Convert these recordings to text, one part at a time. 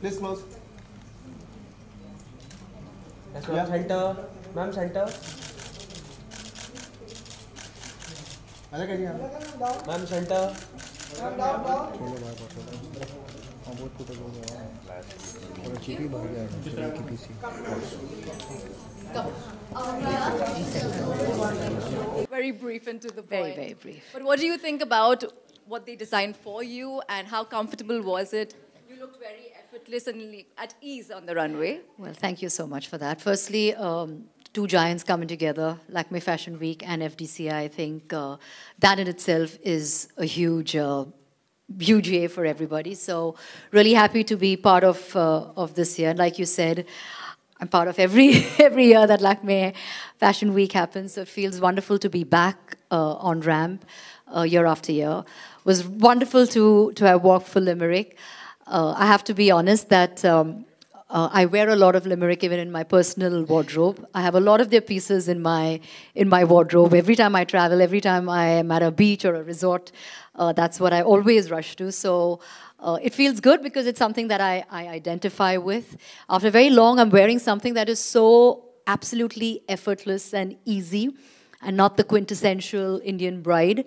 Please close. Yes, ma'am. Yeah. Center. Ma'am, center. अलग idea Ma'am, center. Very brief and to the Very, point. very brief. But what do you think about what they designed for you and how comfortable was it? You looked very effortless and at ease on the runway. Well, thank you so much for that. Firstly, um, two giants coming together, Lakme Fashion Week and FDCI, I think uh, that in itself is a huge, uh, year for everybody. So, really happy to be part of uh, of this year. And Like you said, I'm part of every every year that Lakme Fashion Week happens. So it feels wonderful to be back uh, on ramp uh, year after year. It was wonderful to to have walked for Limerick. Uh, I have to be honest that. Um, uh, I wear a lot of limerick even in my personal wardrobe. I have a lot of their pieces in my in my wardrobe. Every time I travel, every time I am at a beach or a resort, uh, that's what I always rush to. So uh, it feels good because it's something that I, I identify with. After very long, I'm wearing something that is so absolutely effortless and easy, and not the quintessential Indian bride.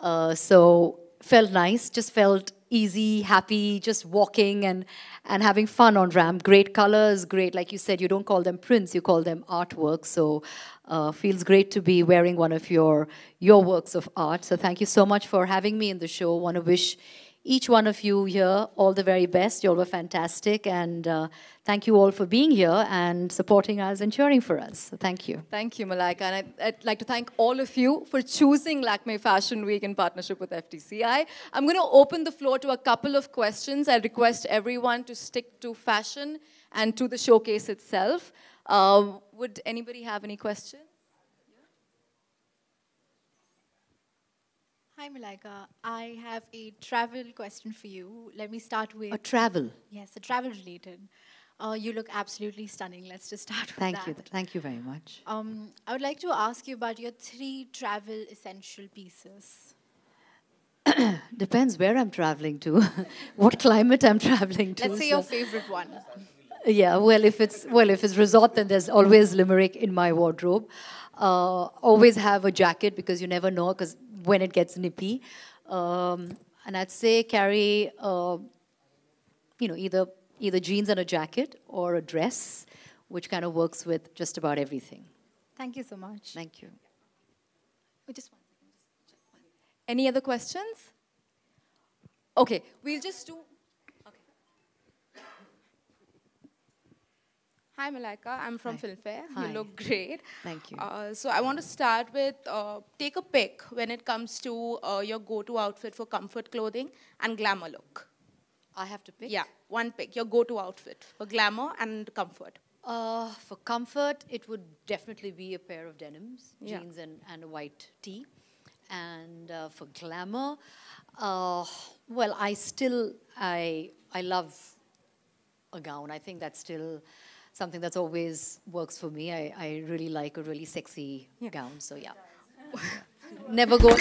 Uh, so felt nice, just felt easy, happy, just walking and and having fun on ramp. Great colors, great. Like you said, you don't call them prints, you call them artwork. So uh, feels great to be wearing one of your your works of art. So thank you so much for having me in the show. Want to wish each one of you here all the very best. You all were fantastic, and uh, thank you all for being here and supporting us and cheering for us. So thank you. Thank you, Malaika. And I'd, I'd like to thank all of you for choosing Lakme Fashion Week in partnership with FDCI. I'm going to open the floor to a couple of questions. I request everyone to stick to fashion and to the showcase itself. Um, would anybody have any questions? Hi, Malaika. I have a travel question for you. Let me start with A travel. yes, a travel related. Uh, you look absolutely stunning. Let's just start with Thank that. you. Thank you very much. Um, I would like to ask you about your three travel essential pieces. Depends where I'm traveling to, what climate I'm traveling to. Let's say so- your favorite one. Yeah, well, if it's well, if it's resort, then there's always limerick in my wardrobe. Uh, always have a jacket because you never know because when it gets nippy. Um, and I'd say carry, uh, you know, either either jeans and a jacket or a dress, which kind of works with just about everything. Thank you so much. Thank you. Oh, just one second. Just one. Any other questions? Okay, we'll just do. Hi, Malaika. I'm from Hi. Filmfare. Hi. You look great. Thank you. Uh, so I want to start with uh, take a pick when it comes to uh, your go-to outfit for comfort clothing and glamour look. I have to pick. Yeah, one pick. Your go-to outfit for glamour and comfort. Uh, for comfort, it would definitely be a pair of denims, Yeah. jeans and, and a white tee. And uh, for glamour, uh, well, I still I I love a gown. I think that's still something that's always works for me. I, I really like a really sexy gown. So yeah, never go.